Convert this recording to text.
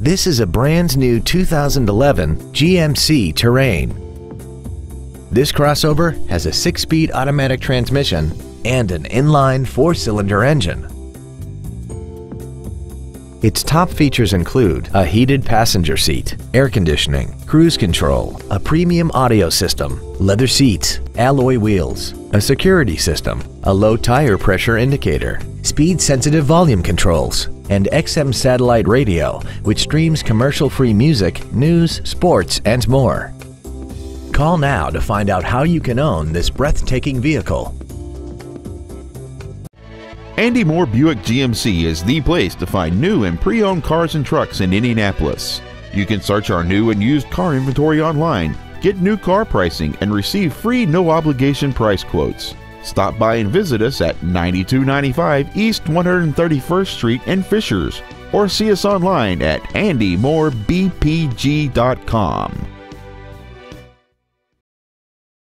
This is a brand new 2011 GMC Terrain. This crossover has a six-speed automatic transmission and an inline four-cylinder engine. Its top features include a heated passenger seat, air conditioning, cruise control, a premium audio system, leather seats, alloy wheels, a security system, a low tire pressure indicator, speed-sensitive volume controls, and XM satellite radio, which streams commercial-free music, news, sports, and more. Call now to find out how you can own this breathtaking vehicle. Andy Mohr Buick GMC is the place to find new and pre owned cars and trucks in Indianapolis. You can search our new and used car inventory online, get new car pricing, and receive free no obligation price quotes. Stop by and visit us at 9295 East 131st Street in Fishers or see us online at andymohrbpg.com.